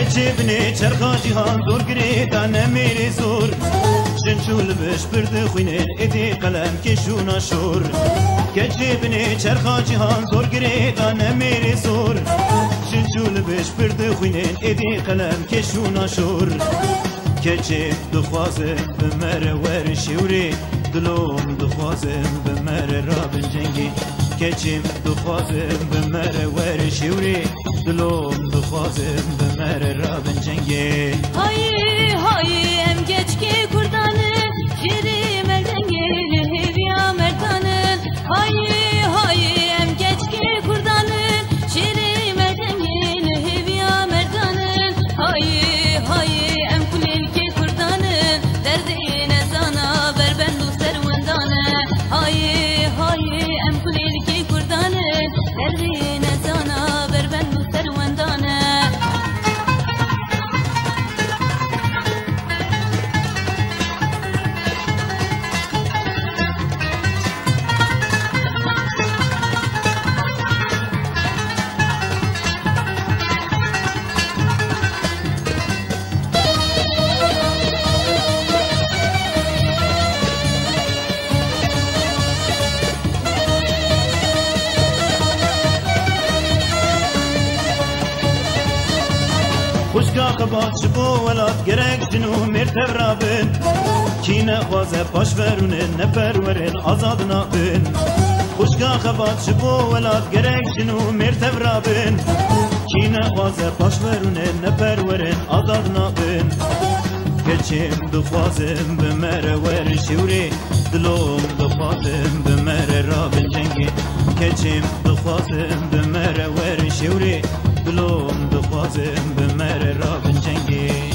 Reci bini çerka cihan dur giri tane miri zor Şençul beş birdi huynin edi kalem keşuna şur. Geci bini çerka cihan zor giri tane miri zor Şençul beş birdi huynin edi kalem keşuna şur. Keçi duhvazı ömer ver şivri Dilom duhvazı ömer rabin cengi. Keçim duhvazı ömer ver şivri شوری دلوم دخوازم به مر رابن جنگی های های ام geç خوشگا خبات شبو ولات گرک جنو مرتب رابن کینه خوازه پاش ورونه نفر ورن آزاد نابن خوشگا خبات شبو ولات گرک جنو مرتب رابن کینه خوازه پاش ورونه نفر ورن آزاد نابن keçim duxwazim bi mere wer şewrê dilom dixwazim bi mere rabin cengê keçim dixwazim bi بلوم دو خوازم به مر را بنجنگی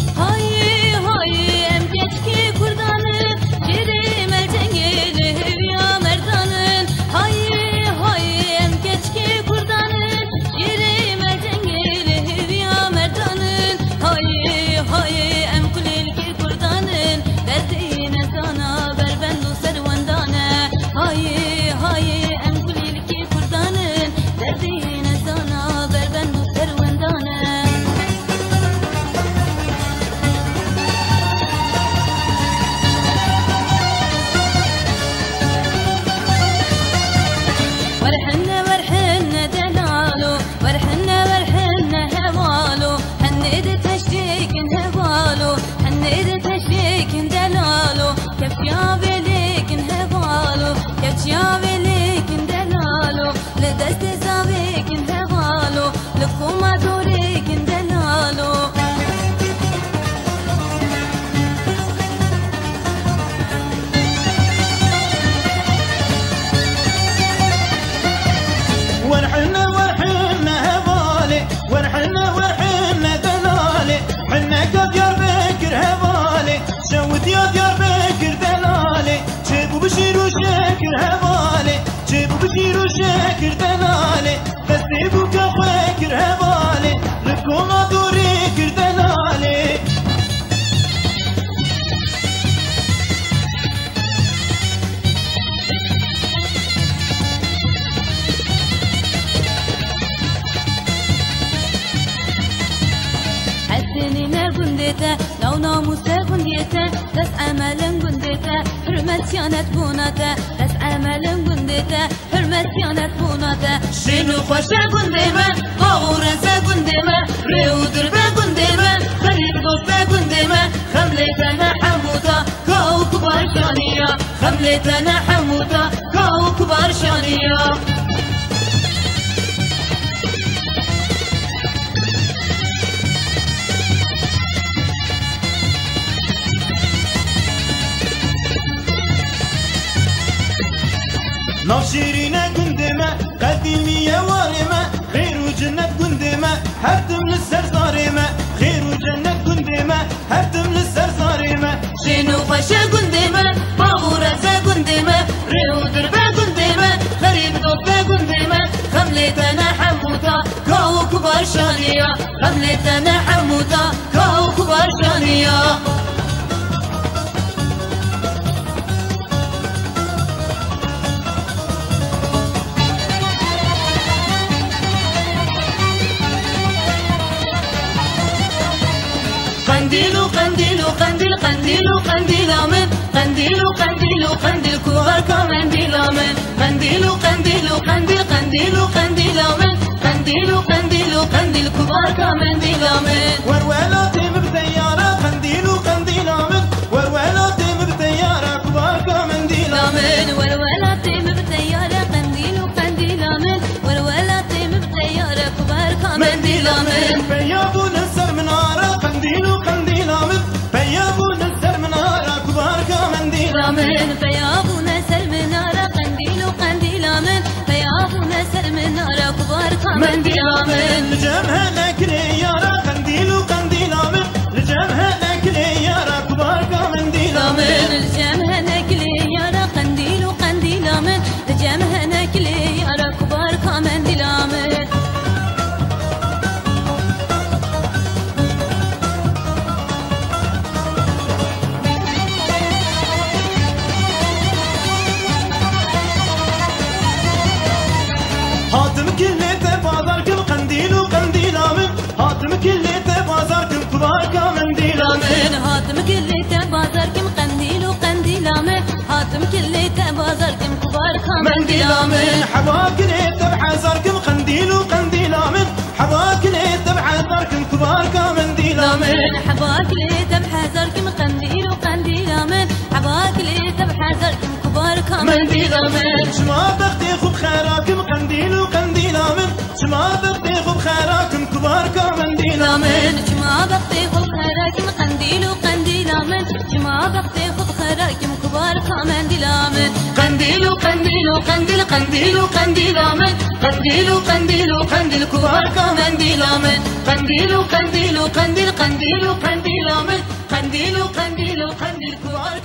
ما قنديته لو ناموسه قنديته بس عملا قنديته حرمت يانت بونته بس عملا قنديته حرمت يانت بونته شنو خوشة قنديمه باورزه قنديمه ريودر به قنديمه خريب غفه قنديمه خملتنا حموتا كاو كبار شانيا خملتنا حموتا كاو كبار شانيا نافشيرين قندمة قديمي وارمة خير وجنة قندمة هدم للسر صارمة. خير وجنة قندمة هدم للسر صارمة. شنو خوشة قندمة؟ باورزة قندمة ريو دربة قندمة غريب دوبة قندمة. خملتنا حموتا كاو كبار شانية. خملتنا حموتا كاو كبار شانية. قنديل قنديل قنديل من قنديل قنديل قنديل كبار كمنديل من قنديل قنديل قنديل قنديل قنديل من قنديل قنديل قنديل كبار كمنديل من ورولاتي بطيارة قنديل قنديل من ورولاتي بطيارة كبار كمنديل من ورولاتي بطيارة قنديل قنديل من ورولاتي بطيارة كبار كمنديل من بيابو نسر منارة قنديل قنديل كبار كمنديل من لجمها لكلي يارا قنديل قنديل من لجمها لكلي يارا كبار كمنديل من الجمه نكلي يارا قنديل قنديل من الجمه نكلي يارا كبار كمنديل من هاتم من هاتم كليته بازار كم قنديل وقنديل من هاتم كليته بازار كم كبار كمنديل من حواك ليته بحزار كم قنديل وقنديل من حواك ليته بحزار كم كبار كمنديل من حباك لي تبحى زركم قنديل وقنديل من حباك لي تبحى زركم كبار كمنديل من شما بختي خب خيراكم قنديل وقنديل من شما بختي خب خيراكم كبار كمنديل من جما بختي جما بختي خب خيراكم كبار كمنديل من قنديل وقنديل وقنديل قنديل وقنديل من قنديل وقنديل وقنديل كبار كمنديل من قنديل وقنديل وقنديل قنديل وقنديل من قنديل وقنديل وقنديل كبار